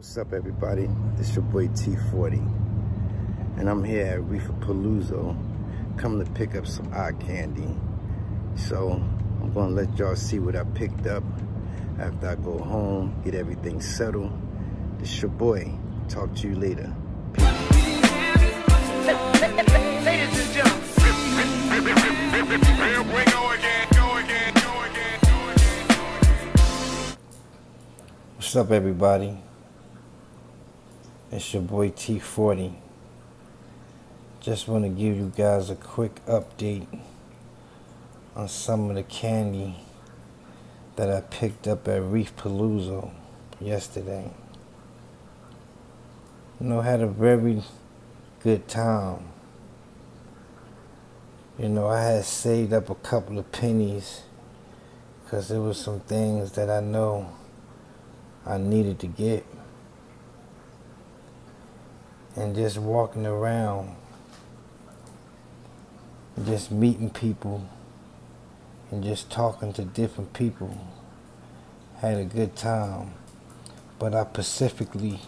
What's up everybody? This is your boy T40 and I'm here at Reef-A-Palooza coming to pick up some eye candy. So I'm gonna let y'all see what I picked up after I go home, get everything settled. This your boy. Talk to you later. What's up everybody? It's your boy T40. Just want to give you guys a quick update on some of the candy that I picked up at Reef Palooza yesterday. You know, had a very good time. You know, I had saved up a couple of pennies because there was some things that I know I needed to get and just walking around, just meeting people, and just talking to different people. Had a good time. But I specifically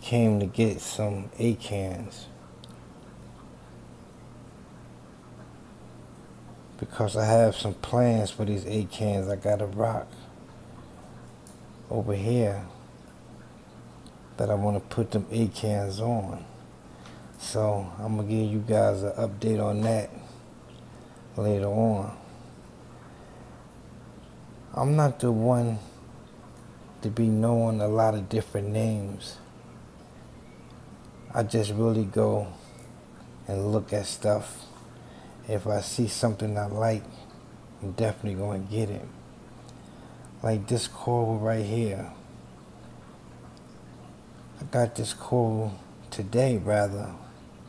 came to get some acans. Because I have some plans for these acans I got to rock over here that I want to put them acans on. So I'm to give you guys an update on that later on. I'm not the one to be knowing a lot of different names. I just really go and look at stuff. If I see something I like, I'm definitely going to get it. Like this coral right here. I got this coral today, rather,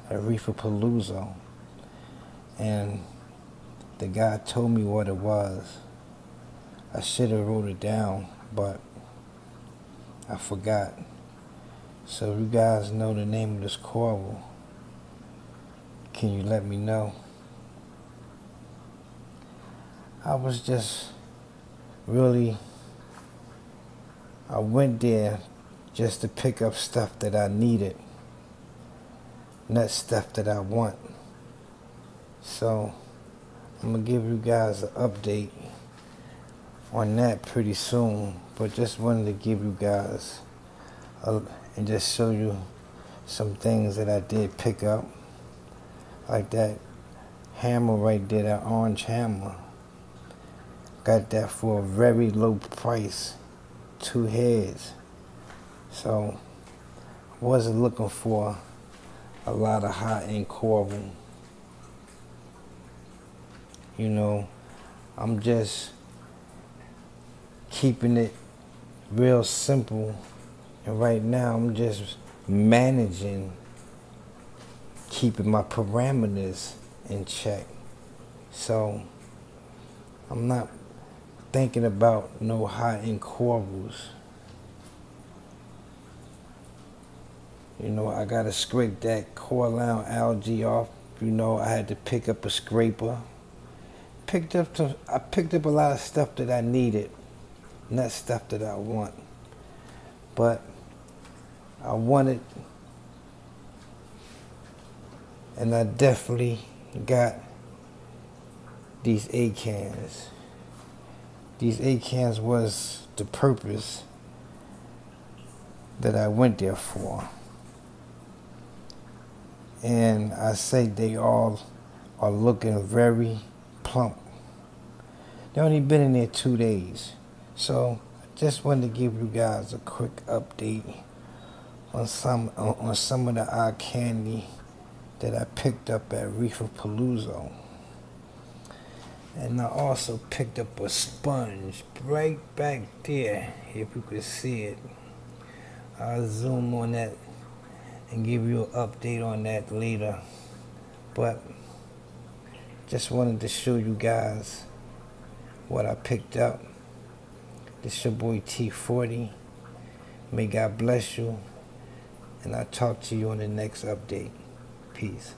at Reef-A-Palooza. And the guy told me what it was. I should have wrote it down, but I forgot. So you guys know the name of this coral, can you let me know? I was just really, I went there just to pick up stuff that I needed, not stuff that I want. So I'm gonna give you guys an update on that pretty soon, but just wanted to give you guys a, and just show you some things that I did pick up, like that hammer right there, that orange hammer. Got that for a very low price, two heads. So I wasn't looking for a lot of high-end coral. You know, I'm just keeping it real simple. And right now I'm just managing keeping my parameters in check. So I'm not thinking about no high-end corals. You know, I gotta scrape that coralline algae off. You know, I had to pick up a scraper. Picked up some, I picked up a lot of stuff that I needed, not stuff that I want. But I wanted, and I definitely got these acans. These acans was the purpose that I went there for and I say they all are looking very plump. They only been in there two days. So I just wanted to give you guys a quick update on some on some of the eye candy that I picked up at Reef-A-Palooza. And I also picked up a sponge right back there, if you could see it. I'll zoom on that and give you an update on that later. But just wanted to show you guys what I picked up. This your boy T40. May God bless you. And I'll talk to you on the next update. Peace.